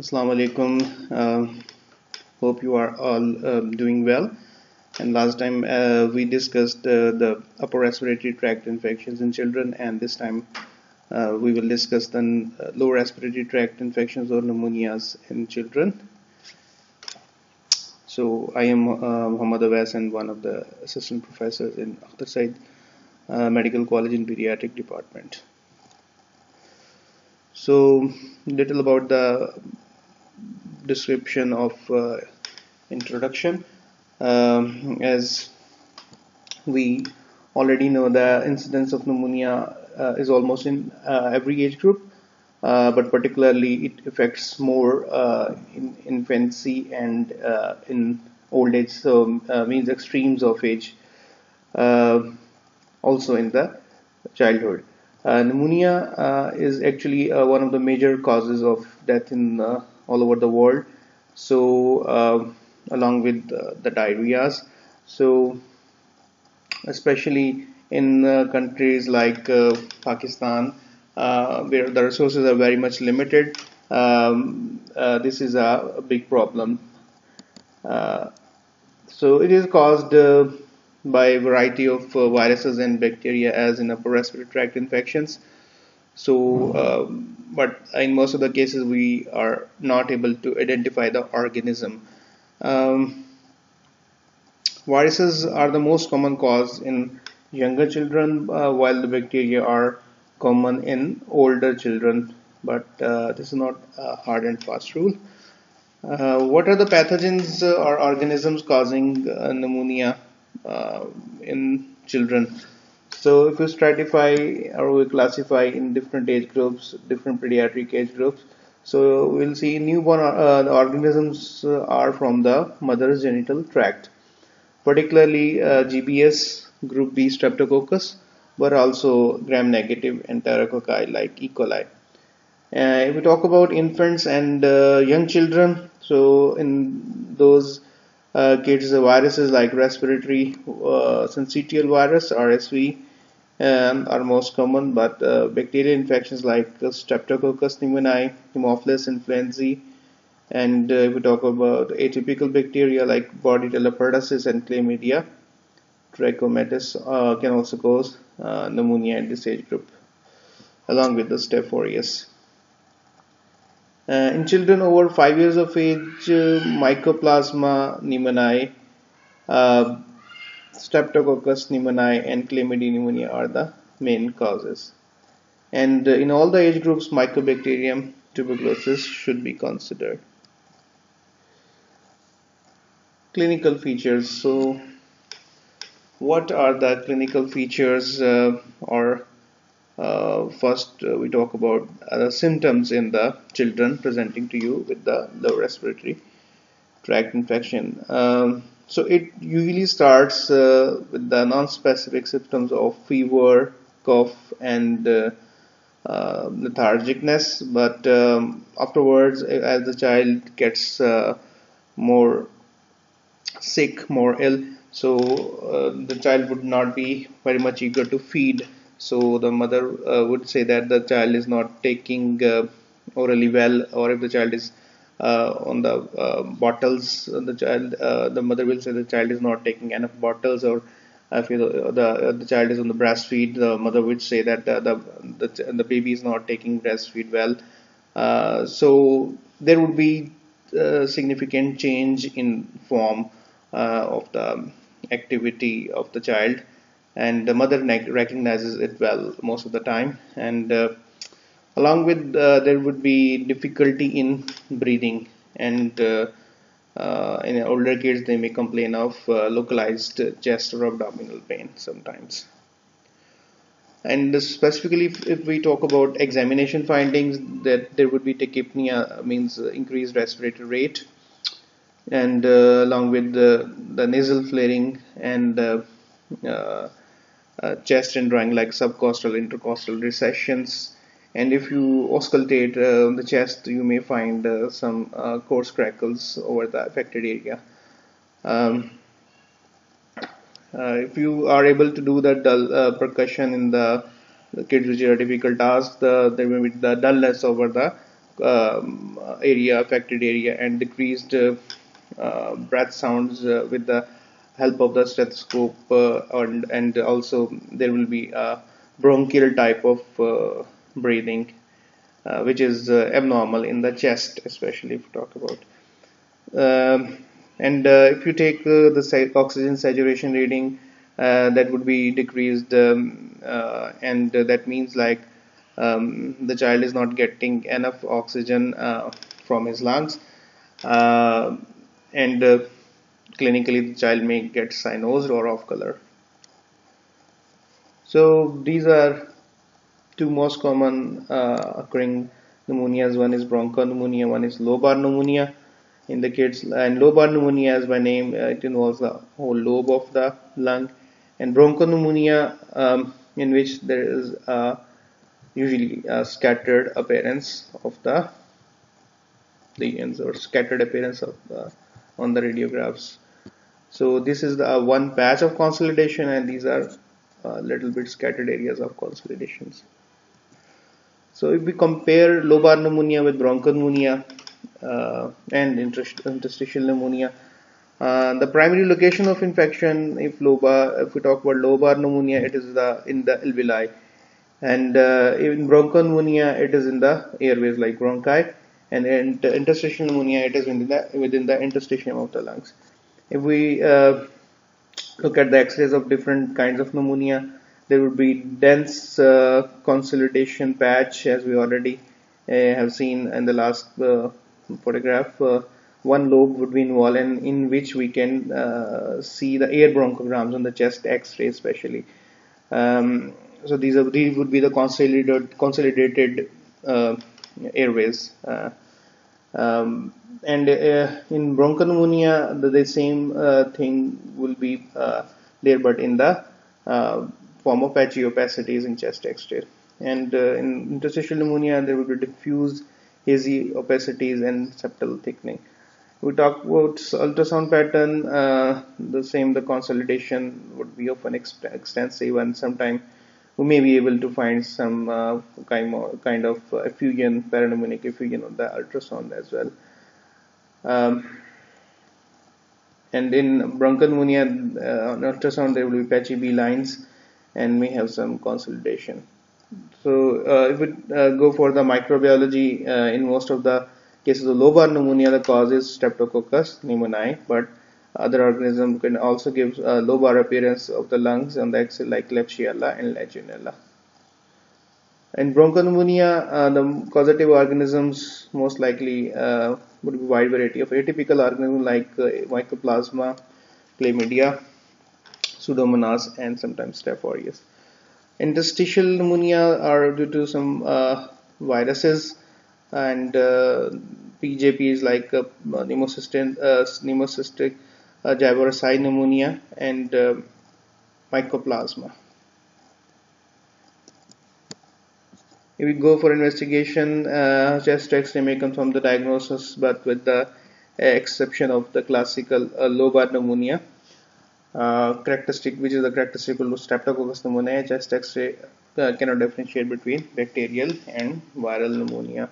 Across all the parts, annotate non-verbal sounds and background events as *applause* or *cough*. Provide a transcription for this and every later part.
Assalamu alaikum. Uh, hope you are all um, doing well. And last time uh, we discussed uh, the upper respiratory tract infections in children, and this time uh, we will discuss the uh, lower respiratory tract infections or pneumonias in children. So I am uh, Muhammad Awais and one of the assistant professors in Akhtar Saeed Medical College in Pediatric Department. So little about the description of uh, introduction. Um, as we already know the incidence of pneumonia uh, is almost in uh, every age group uh, but particularly it affects more uh, in infancy and uh, in old age so means extremes of age also in the childhood. Pneumonia is actually one of the major causes of death in all over the world. So uh, along with uh, the diarrheas. So especially in uh, countries like uh, Pakistan uh, where the resources are very much limited um, uh, this is a, a big problem. So it is caused by a variety of viruses and bacteria as in upper respiratory tract infections so um, but in most of the cases we are not able to identify the organism. Um, viruses are the most common cause in younger children uh, while the bacteria are common in older children. But uh, this is not a hard and fast rule. Uh, what are the pathogens or organisms causing uh, pneumonia uh, in children so if you stratify or we classify in different age groups, different pediatric age groups, so we'll see newborn uh, organisms uh, are from the mother's genital tract, particularly uh, GBS, group B streptococcus, but also gram-negative enterococci like E. coli. Uh, if we talk about infants and uh, young children, so in those uh, kids, the viruses like respiratory syncytial virus (RSV) um, are most common, but uh, bacterial infections like Streptococcus pneumoniae, Haemophilus influenzae, and uh, if we talk about atypical bacteria like Bordetella pertussis and Chlamydia trachomatis uh, can also cause uh, pneumonia in this age group, along with the Staph aureus. Uh, in children over 5 years of age, uh, Mycoplasma pneumoniae Streptococcus pneumoniae and Chlamydia pneumoniae are the main causes. And uh, in all the age groups, Mycobacterium tuberculosis should be considered. Clinical features. So, what are the clinical features uh, or uh, first uh, we talk about the symptoms in the children presenting to you with the lower respiratory tract infection. Um, so it usually starts uh, with the non-specific symptoms of fever, cough, and uh, uh, lethargicness. But um, afterwards, as the child gets uh, more sick, more ill, so uh, the child would not be very much eager to feed. So the mother uh, would say that the child is not taking orally well, or if the child is Uh, on the uh, bottles the child uh, the mother will say the child is not taking enough bottles or uh, if uh, the, the the child is on the breastfeed the mother would say that the the, the, the baby is not taking breastfeed well. So there would be significant change in form of the activity of the child. And the mother recognizes it well most of the time. And uh, along with uh, there would be difficulty in breathing and uh, uh, in older kids they may complain of uh, localized chest or abdominal pain sometimes. And specifically if, if, we talk about examination findings that there would be tachypnea means increased respiratory rate. And uh, along with the, the, nasal flaring and uh, chest indrawing like subcostal intercostal recessions and if you auscultate uh, the chest you may find uh, some uh, coarse crackles over the affected area. Um, uh, if you are able to do the dull uh, percussion in the, the, kids which are difficult tasks the, there may be the dullness over the um, area, affected area, and decreased uh, breath sounds with the help of the stethoscope, and, and also there will be a bronchial type of breathing, which is abnormal in the chest, especially if we talk about. Um, and if you take the oxygen saturation reading, uh, that would be decreased um, uh, and that means like um, the child is not getting enough oxygen uh, from his lungs and clinically the child may get cyanosed or off color so these are two most common uh, occurring pneumonias. One is bronchopneumonia one is lobar pneumonia. In the kids and lobar pneumonia as by name uh, it involves the whole lobe of the lung. And bronchopneumonia um, in which there is uh, usually a scattered appearance of the lesions or scattered appearance of the, on the radiographs. So this is the uh, one patch of consolidation and these are little bit scattered areas of consolidations so if we compare lobar pneumonia with bronchopneumonia uh, and interstitial pneumonia uh, the primary location of infection, if lobar, if we talk about lobar pneumonia, it is the in the alveoli, and uh, in bronchopneumonia, it is in the airways like bronchi, and in interstitial pneumonia, it is within the within the interstitium of the lungs. If we uh, look at the X-rays of different kinds of pneumonia, there would be dense uh, consolidation patch, as we already uh, have seen in the last photograph. One lobe would be involved and in which we can uh, see the air bronchograms on the chest x-ray especially. Um, so these are these would be the consolidated consolidated uh, airways uh, um, and uh, in bronchopneumonia the, the same uh, thing will be uh, there but in the form of patchy opacities in chest x-ray. And in interstitial pneumonia there will be diffuse hazy opacities and septal thickening. We talk about ultrasound pattern uh, the same the consolidation would be often ex extensive and sometime we may be able to find some uh, kind, of, of effusion parapneumonic effusion on the ultrasound as well. Um, and in bronchopneumonia uh, on ultrasound there will be patchy B lines and may have some consolidation so uh, if we uh, go for the microbiology uh, in most of the cases of lobar pneumonia, the cause is Streptococcus pneumoniae, but other organisms can also give uh, lobar appearance of the lungs on the like Klebsiella and Legionella. In bronchopneumonia, uh, the causative organisms most likely uh, would be wide variety of atypical organisms like Mycoplasma, Chlamydia, Pseudomonas, and sometimes Staph aureus. Interstitial pneumonia are due to some uh, viruses and uh, PJPs like uh, pneumocystic, uh, pneumocystic uh, pneumonia and uh, mycoplasma. If we go for investigation, uh, chest X-ray may confirm the diagnosis, but with the exception of the classical uh, lobar pneumonia, uh, characteristic, which is the characteristic of streptococcus pneumoniae, chest X-ray uh, cannot differentiate between bacterial and viral pneumonia.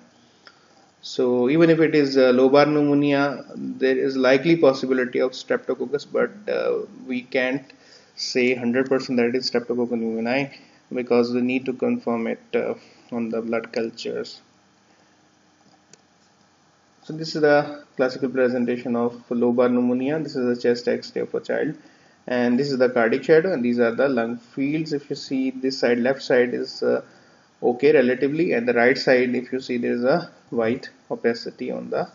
So even if it is uh, lobar pneumonia, there is likely possibility of streptococcus, but uh, we can't say 100% that it is streptococcus pneumoniae because we need to confirm it uh, on the blood cultures. So this is the classical presentation of lobar pneumonia. This is a chest X-ray of a child, and this is the cardiac shadow, and these are the lung fields. If you see this side, left side is uh, okay relatively and the right side if you see there is a white opacity on the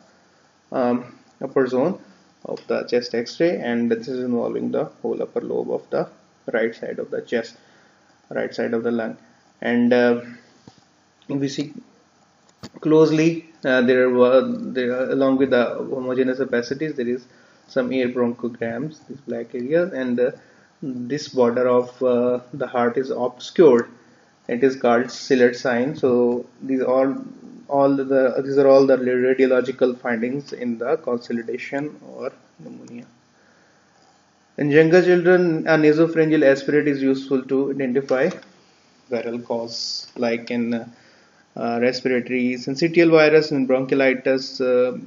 um, upper zone of the chest x-ray and this is involving the whole upper lobe of the right side of the chest right side of the lung and uh, if we see closely uh, there were there along with the homogeneous opacities there is some air bronchograms these black areas and uh, this border of uh, the heart is obscured it is called silhouette sign so these all all the these are all the radiological findings in the consolidation or pneumonia in younger children a nasopharyngeal aspirate is useful to identify viral cause like in uh, uh, respiratory syncytial virus and bronchiolitis. Uh,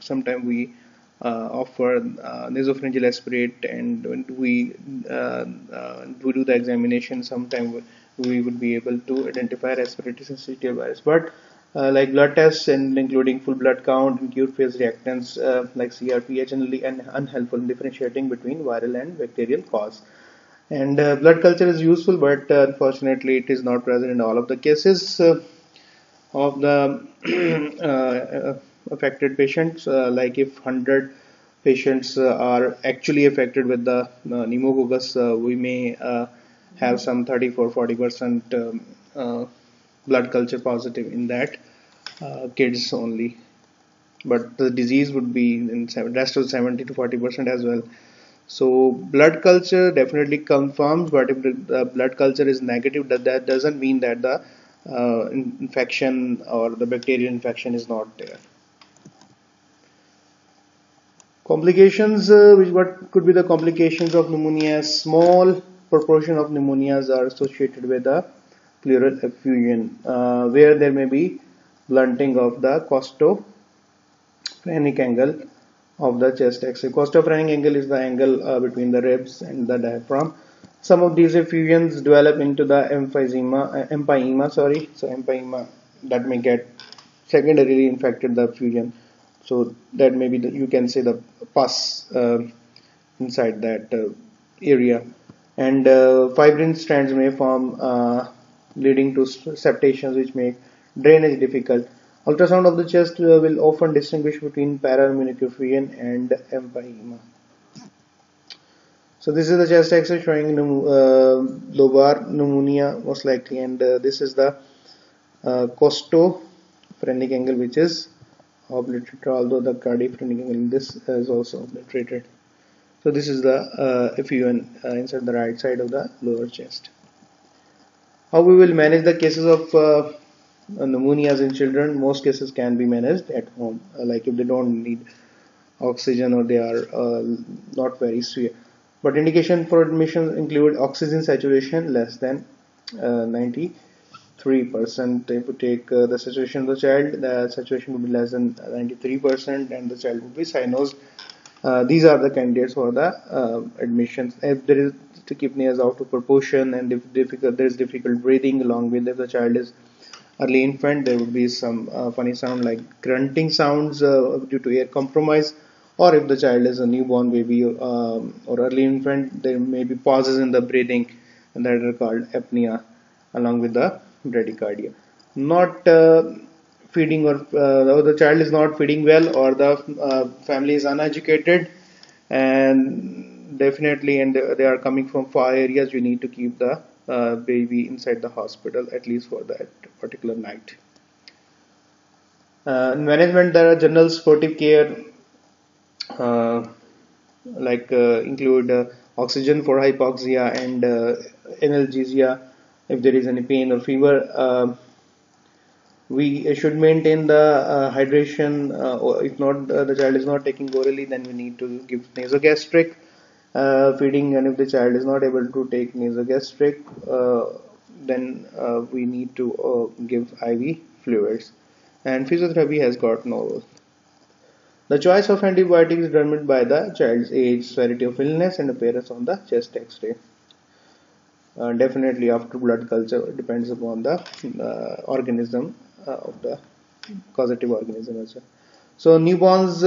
sometimes we uh, offer uh, nasopharyngeal aspirate and when we uh, we do the examination sometimes we would be able to identify respiratory syncytial virus but uh, like blood tests and including full blood count and acute phase reactants uh, like CRP are generally un unhelpful in differentiating between viral and bacterial cause. And uh, blood culture is useful, but unfortunately it is not present in all of the cases of the *clears throat* affected patients uh, like if 100 patients uh, are actually affected with the uh, pneumococcus we may have some 34 40 percent um, blood culture positive in that kids only. But the disease would be in rest of 70 to 40 percent as well. So blood culture definitely confirms but if the blood culture is negative that, that doesn't mean that the uh, infection or the bacterial infection is not there Complications, uh, which what could be the complications of pneumonia? Small proportion of pneumonias are associated with a pleural effusion, uh, where there may be blunting of the costophrenic angle of the chest X-ray. Costophrenic angle is the angle uh, between the ribs and the diaphragm. Some of these effusions develop into the emphysema, uh, empyema, sorry, so empyema that may get secondarily infected the effusion so that may be the, you can say the pus uh, inside that uh, area. And uh, fibrin strands may form uh, leading to septations which make drainage difficult. Ultrasound of the chest uh, will often distinguish between effusion and empyema so this is the chest x-ray showing lobar pneumonia most likely. And this is the uh, costophrenic angle which is obliterated although the cardiophrenic in this is also obliterated. So this is the uh, effusion uh, inside the right side of the lower chest. How we will manage the cases of uh, pneumonias in children? Most cases can be managed at home. Uh, like if they don't need oxygen or they are uh, not very severe. But indication for admission include oxygen saturation less than uh, 90 3% if you take uh, the saturation of the child the saturation would be less than 93% and the child would be cyanosed uh, these are the candidates for the uh, admissions. If there is kidney is out of proportion and if difficult there is difficult breathing along with if the child is early infant there would be some uh, funny sound like grunting sounds uh, due to air compromise. Or if the child is a newborn baby um, or early infant there may be pauses in the breathing and that are called apnea along with the bradycardia. Not uh, feeding or, uh, the child is not feeding well or the uh, family is uneducated and definitely and they are coming from far areas you need to keep the uh, baby inside the hospital at least for that particular night. Uh, in management there are general supportive care uh, like include oxygen for hypoxia and analgesia if there is any pain or fever uh, we should maintain the uh, hydration uh, or if not uh, the child is not taking orally then we need to give nasogastric uh, feeding and if the child is not able to take nasogastric then we need to give IV fluids and physiotherapy has got no role. The choice of antibiotics is determined by the child's age, severity of illness and appearance on the chest x-ray. Uh, definitely after blood culture depends upon the uh, organism uh, of the causative organism as well. So newborns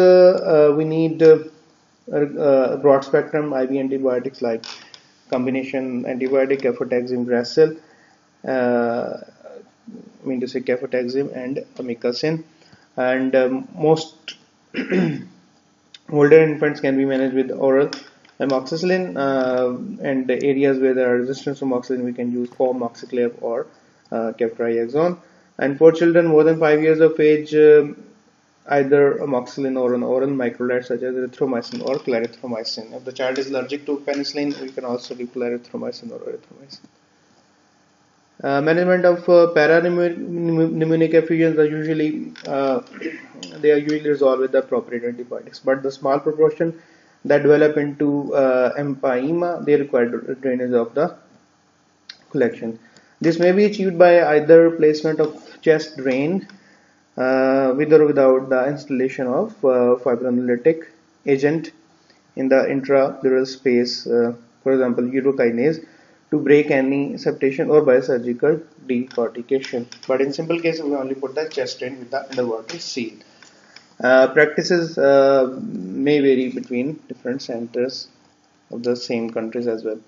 we need broad spectrum IV antibiotics like combination antibiotic cefotaxime Gracil uh, I mean to say cefotaxime and amikacin and um, most *clears throat* older infants can be managed with oral amoxicillin uh, and the areas where there are resistance to amoxicillin we can use for co-amoxiclav or uh, ceftriaxone. And for children more than 5 years of age um, either amoxicillin or an oral macrolide such as erythromycin or clarithromycin. If the child is allergic to penicillin we can also give clarithromycin or erythromycin. Uh, management of uh, parapneumonic effusions are usually uh, they are usually resolved with the appropriate antibiotics. But the small proportion that develop into uh, empyema they require drainage of the collection This may be achieved by either placement of chest drain uh, with or without the instillation of uh, fibrinolytic agent in the intrapleural space, uh, for example, urokinase, to break any septation or by surgical decortication. But in simple cases, we only put the chest drain with the underwater seal. Uh, practices uh, may vary between different centers of the same countries as well.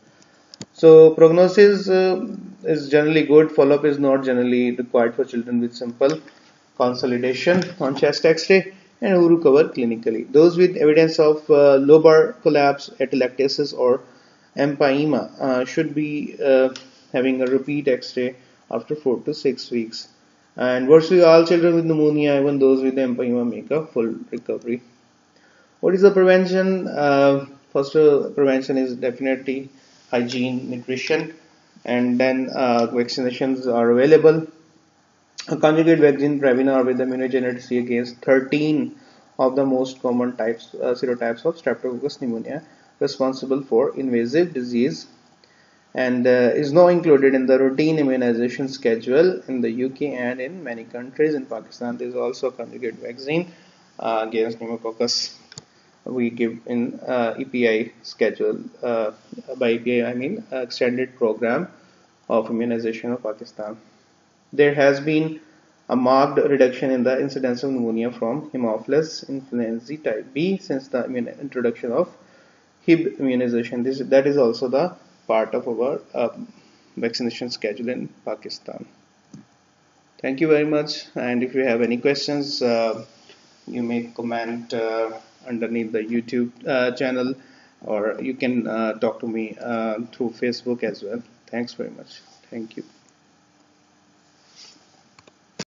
So prognosis uh, is generally good. Follow-up is not generally required for children with simple consolidation on chest X-ray and who recover clinically. Those with evidence of uh, lobar collapse, atelectasis or empyema uh, should be having a repeat X-ray after 4 to 6 weeks. And virtually all children with pneumonia, even those with empyema, make a full recovery. What is the prevention? Uh, first uh, prevention is definitely hygiene, nutrition, and then uh, vaccinations are available. A conjugate vaccine Prevnar with immunogenicity against 13 of the most common types, uh, serotypes of Streptococcus pneumonia responsible for invasive disease and uh, is now included in the routine immunization schedule in the UK and in many countries. In Pakistan, there is also a conjugate vaccine uh, against pneumococcus we give in uh, EPI schedule. Uh, by EPI, I mean extended program of immunization of Pakistan. There has been a marked reduction in the incidence of pneumonia from Haemophilus influenzae type B since the introduction of Hib immunization. This, that is also the part of our uh, vaccination schedule in Pakistan. Thank you very much and if you have any questions uh, you may comment uh, underneath the YouTube uh, channel or you can uh, talk to me through Facebook as well. Thanks very much. Thank you.